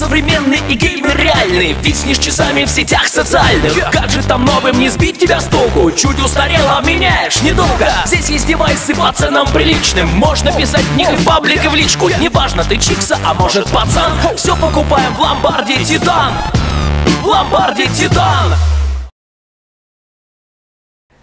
современный и геймер реальный Виснешь часами в сетях социальных. Гаджетом новым не сбить тебя с толку? Чуть устарело, меняешь недолго Здесь есть девайсы по ценам приличным. Можно писать и в паблик и в личку. Неважно, ты чикса, а может пацан. Все покупаем в ломбарде Титан В ломбарде Титан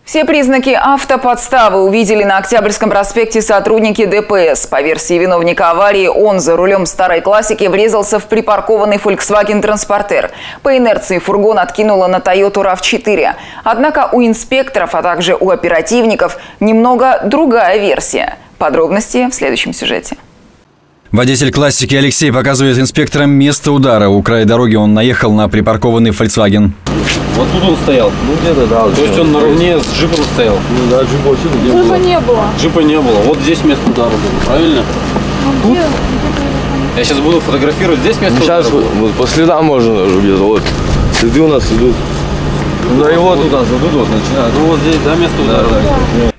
все признаки автоподставы увидели на Октябрьском проспекте сотрудники ДПС. По версии виновника аварии, он за рулем старой классики врезался в припаркованный Volkswagen Transporter. По инерции фургон откинуло на Toyota RAV4. Однако у инспекторов, а также у оперативников немного другая версия. Подробности в следующем сюжете. Водитель классики Алексей показывает инспекторам место удара. У края дороги он наехал на припаркованный Volkswagen. Вот тут он стоял. Ну где-то, да. То есть он наравне с джипом стоял? Ну да, джипа вообще не Джипа было. не было. Джипа не было. Вот здесь место удара было, правильно? Ну, где? Я сейчас буду фотографировать здесь место Ну, сейчас удара вот, было? вот по следам можно уже где-то. Вот. Следы у нас идут. Ну да и вот нас, вот тут вот начинают. Ну вот здесь, да, место удара?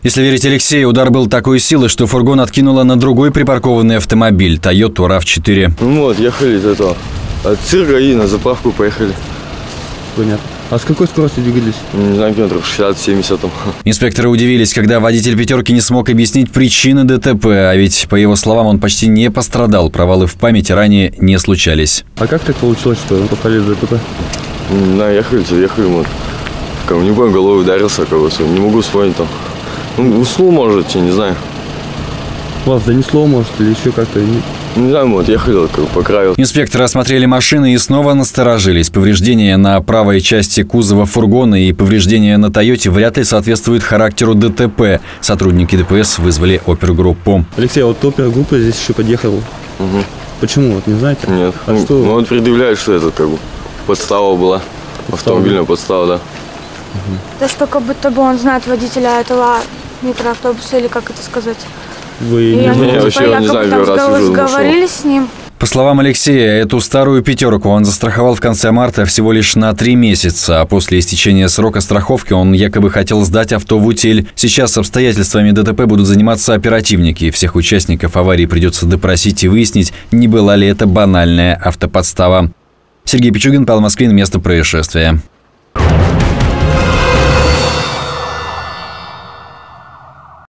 Если верить Алексею, удар был такой силы, что фургон откинуло на другой припаркованный автомобиль Toyota RAV4. Ну вот, ехали из этого. От цирка и на заправку поехали. Понятно. А с какой скоростью двигались? Не знаю, километров 60-70 там. Инспекторы удивились, когда водитель «пятерки» не смог объяснить причины ДТП, а ведь, по его словам, он почти не пострадал, провалы в памяти ранее не случались. А как так получилось, что вы попали в ДТП? Не знаю, ехали, ехали, вот. Как, не помню, головой ударился, как бы, всё, не могу вспомнить там. Ну, уснул, может, я не знаю. Вас занесло, может, или еще как-то? Не- знаю, вот ехали как бы, по краю. Инспекторы осмотрели машины и снова насторожились. Повреждения на правой части кузова фургона и повреждения на «Тойоте» вряд ли соответствуют характеру ДТП. Сотрудники ДПС вызвали опергруппу. Алексей, а вот опергруппа здесь еще подъехала. Почему, вот не знаете? Нет. А ну, что? ну, вот предъявляют, что это как бы подстава была. Автомобильная подстава, да. Да что как будто бы он знает водителя этого микроавтобуса, или как это сказать. Вы И не я знаете? вообще типа, не знаю, первый раз вижу, нашел. сговорили с ним. По словам Алексея, эту старую пятерку он застраховал в конце марта всего лишь на три месяца, а после истечения срока страховки он якобы хотел сдать авто в утиль. Сейчас обстоятельствами ДТП будут заниматься оперативники. Всех участников аварии придется допросить и выяснить, не была ли это банальная автоподстава. Сергей Пичугин, Павел Москвин, место происшествия.